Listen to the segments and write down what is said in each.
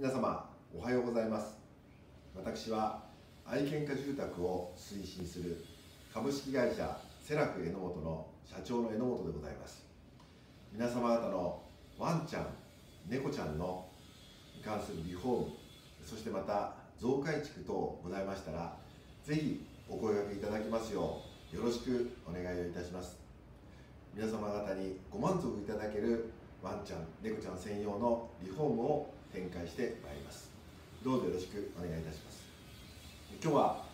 皆様おはようございます。私は愛犬家住宅を推進する株式会社セラフ榎本の社長の榎本でございます。皆様方のワンちゃん猫ちゃんのに関するリフォームそしてまた増改築等ございましたらぜひお声掛けいただきますようよろしくお願いをいたします。皆様方にご満足いただけるワンちゃん猫ちゃん専用のリフォームを展開してまいります。どうぞよろしくお願いいたします。今日は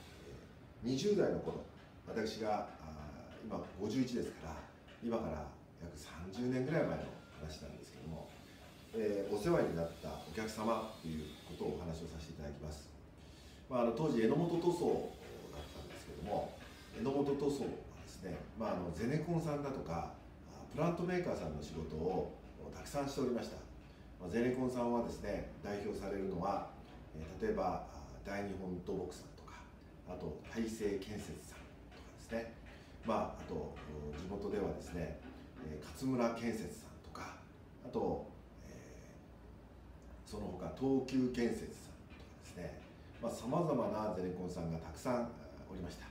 20代の頃私が今51ですから今から約30年ぐらい前の話なんですけども、えー、お世話になったお客様ということをお話をさせていただきます、まあ、あの当時榎本塗装だったんですけども榎本塗装はですね、まあ、あのゼネコンさんだとかプラントメーカーさんの仕事をたくさんしておりました、ゼネコンさんはですね代表されるのは例えば大日本土木さんとかあと大成建設さんとかですね。まああと地元ではですね勝村建設さんとかあと、えー、その他東急建設さんとかですね。さまざ、まなゼネコンさんがたくさんおりました、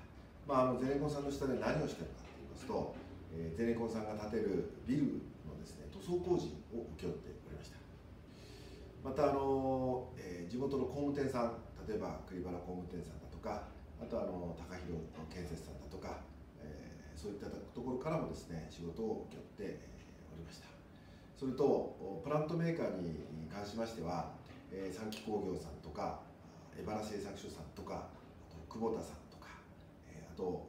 まあ、あのゼネコンさんの下で何をしてるかと言いますと、えー、ゼネコンさんが建てるビルのですね塗装工事を請け負っておりました。またあの、えー、地元の工務店さん例えば栗原工務店さんだとかあとあの高弘建設さんだとか、えー、そういったところからもですね仕事を請け負っておりました。それとプラントメーカーに関しましては、えー、三木工業さんとか江原製作所さんとかあと久保田さんとか、えー、あと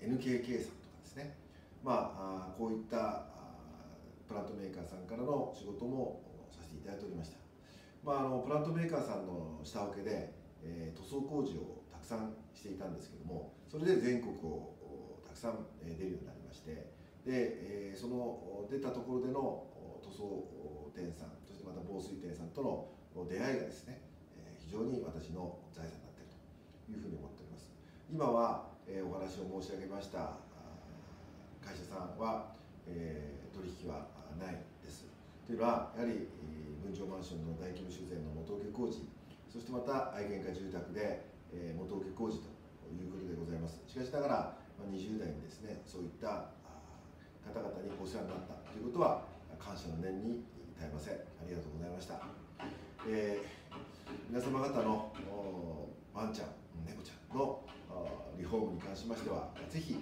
NKK さんとかですね。まあこういったプラントメーカーさんからの仕事もさせていただいておりました、まあ、あのプラントメーカーさんの下請けで、えー、塗装工事をたくさんしていたんですけどもそれで全国をたくさん出るようになりましてで、えー、その出たところでの塗装店さんそしてまた防水店さんとの出会いがですね、え、非常に私の財産になっているというふうに思っております。今は、えー、お話を申し上げました会社さんは、えー、取引はないですというのはやはり分譲マンションの大規模修繕の元請け工事そしてまた愛犬家住宅で、元請け工事ということでございます。しかしながら20代にですねそういった方々にお世話になったということは感謝の念に耐えません。ありがとうございました、えー、皆様方のワンちゃん猫ちゃんのリフォームに関しましてはぜひ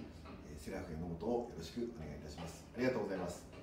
セラフへのもとをよろしくお願いいたします。ありがとうございます。